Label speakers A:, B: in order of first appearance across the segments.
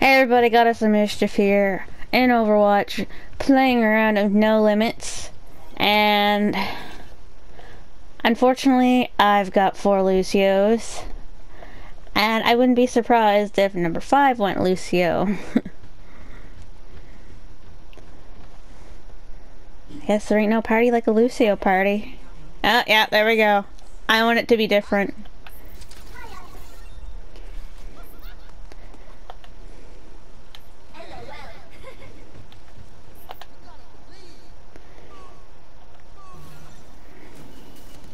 A: Everybody Goddess of Mischief here in Overwatch, playing around with no limits, and unfortunately, I've got four Lucios, and I wouldn't be surprised if number five went Lucio. Guess there ain't no party like a Lucio party. Oh, yeah, there we go. I want it to be different.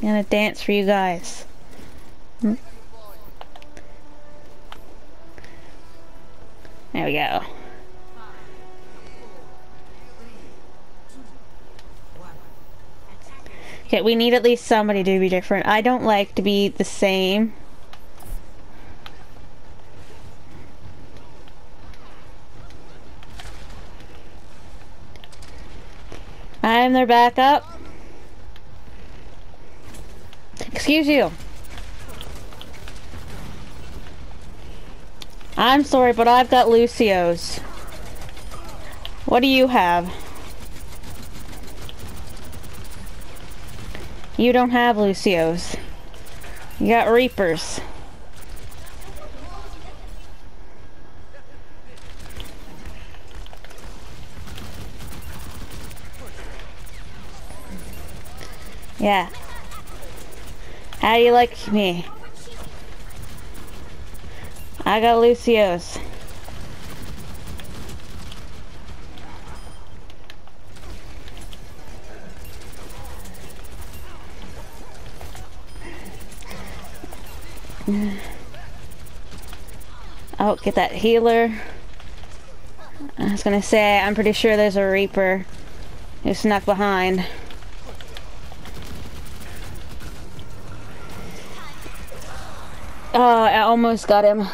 A: Gonna dance for you guys. Hmm. There we go. Okay, we need at least somebody to be different. I don't like to be the same. I'm their backup. Excuse you. I'm sorry, but I've got Lucio's. What do you have? You don't have Lucio's. You got Reapers. Yeah. How do you like me? I got Lucio's. Oh, get that healer. I was gonna say, I'm pretty sure there's a Reaper who snuck behind. Oh, I almost got him.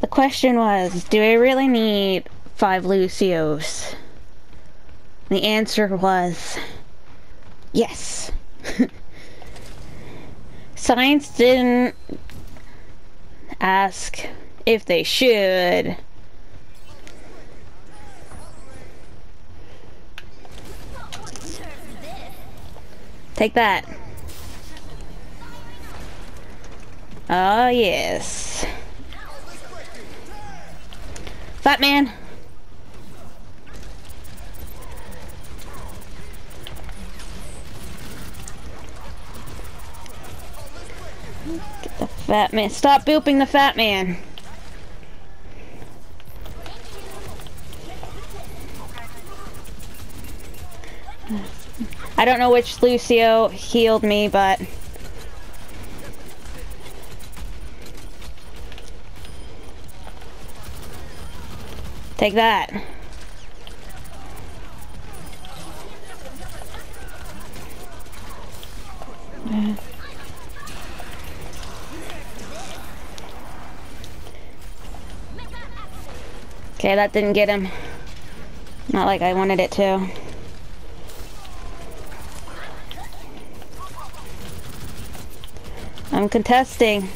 A: The question was, do I really need five Lucios? The answer was yes. Science didn't ask if they should. Take that. Oh, yes. Fat man. Get the fat man. Stop booping the fat man. I don't know which Lucio healed me, but... Take that. Okay, that didn't get him. Not like I wanted it to. I'm contesting.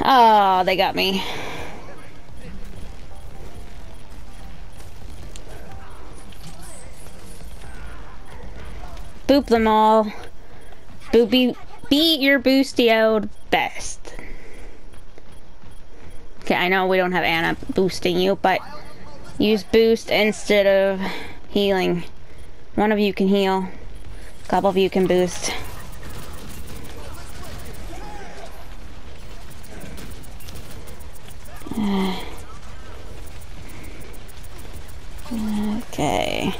A: Oh, they got me. Boop them all. Boopy, beat your boosty out best. Okay, I know we don't have Ana boosting you, but use boost instead of healing. One of you can heal. A couple of you can boost. Okay.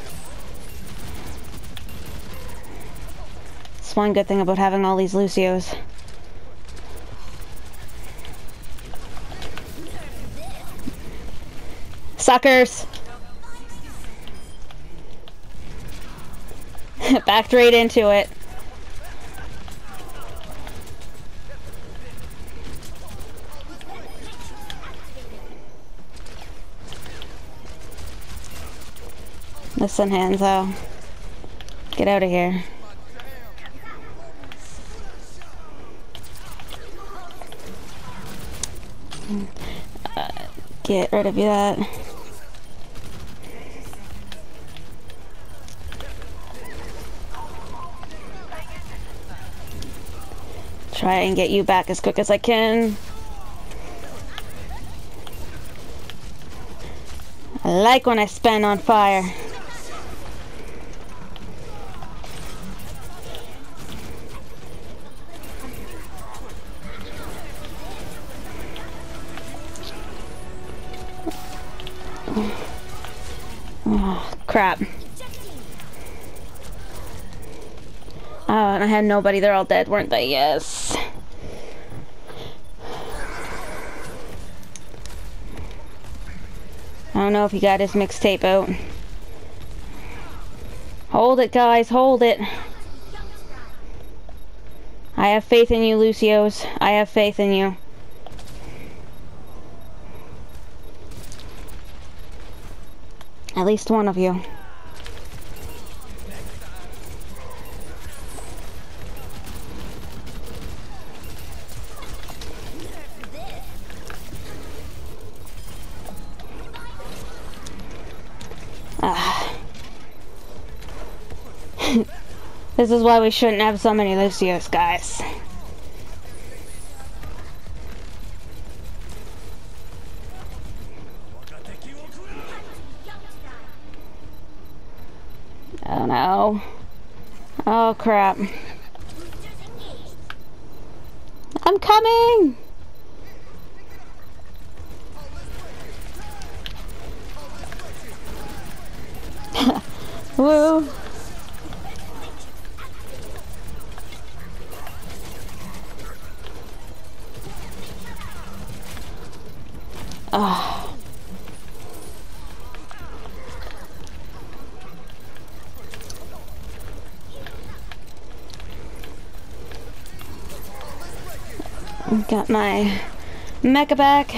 A: That's one good thing about having all these Lucios. suckers. Backed right into it. Listen, Hanzo. Get out of here. Uh, get rid of that. Try and get you back as quick as I can. I like when I spin on fire. Oh, crap. Oh, and I had nobody. They're all dead, weren't they? Yes. I don't know if he got his mixtape out. Hold it, guys. Hold it. I have faith in you, Lucios. I have faith in you. At least one of you. Ah. this is why we shouldn't have so many Lucios, guys. Oh no. Oh crap. I'm coming! Woo! Ah. Got my mecha back.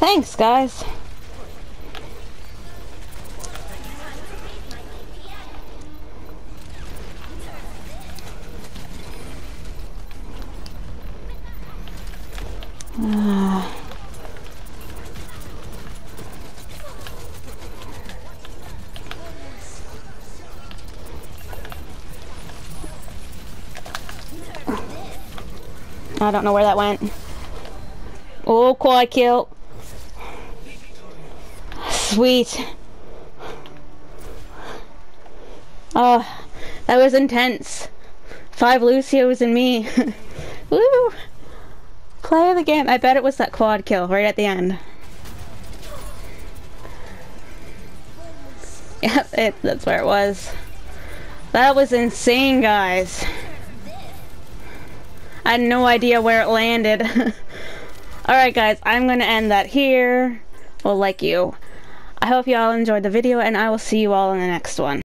A: Thanks, guys. Ah. I don't know where that went. Oh, quad kill. Sweet. Oh, that was intense. Five Lucios and me. Woo! Play the game. I bet it was that quad kill right at the end. Yep, it, that's where it was. That was insane, guys. I had no idea where it landed. Alright guys, I'm to end that here. Well, like you. I hope you all enjoyed the video, and I will see you all in the next one.